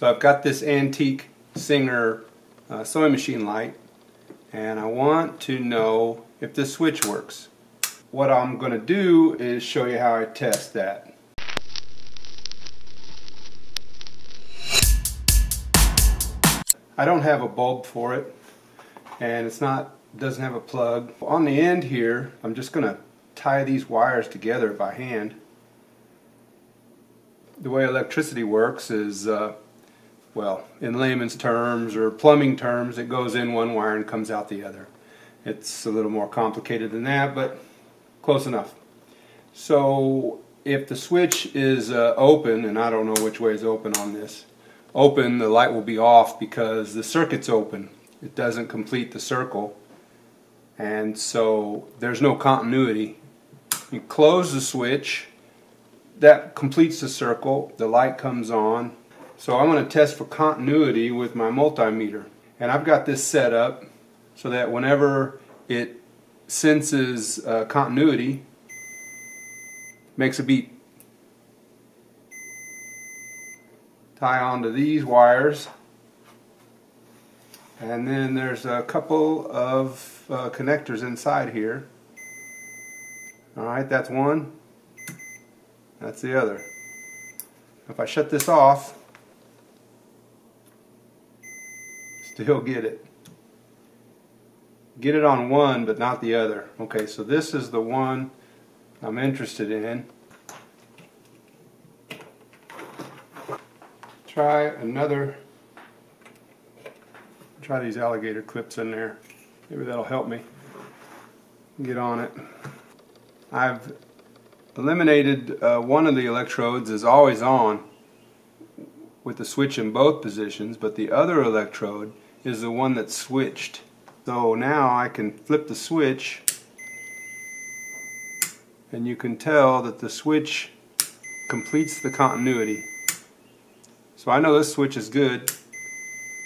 So I've got this antique Singer uh, sewing machine light and I want to know if this switch works. What I'm going to do is show you how I test that. I don't have a bulb for it and it's not doesn't have a plug. On the end here I'm just going to tie these wires together by hand. The way electricity works is uh, well, in layman's terms or plumbing terms, it goes in one wire and comes out the other. It's a little more complicated than that, but close enough. So if the switch is uh, open, and I don't know which way is open on this, open, the light will be off because the circuit's open. It doesn't complete the circle, and so there's no continuity. You close the switch, that completes the circle, the light comes on, so I'm going to test for continuity with my multimeter. And I've got this set up so that whenever it senses uh, continuity, makes a beep. Tie onto these wires. And then there's a couple of uh, connectors inside here. Alright, that's one. That's the other. If I shut this off, still get it. Get it on one but not the other. Okay, so this is the one I'm interested in. Try another, try these alligator clips in there. Maybe that'll help me get on it. I've eliminated uh, one of the electrodes is always on with the switch in both positions, but the other electrode is the one that's switched. So now I can flip the switch and you can tell that the switch completes the continuity. So I know this switch is good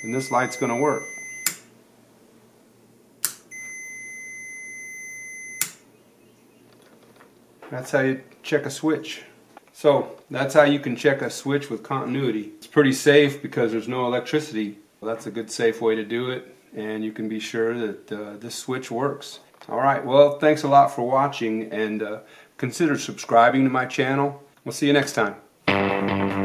and this light's going to work. That's how you check a switch. So that's how you can check a switch with continuity. It's pretty safe because there's no electricity. That's a good safe way to do it and you can be sure that uh, this switch works. Alright, well thanks a lot for watching and uh, consider subscribing to my channel. We'll see you next time.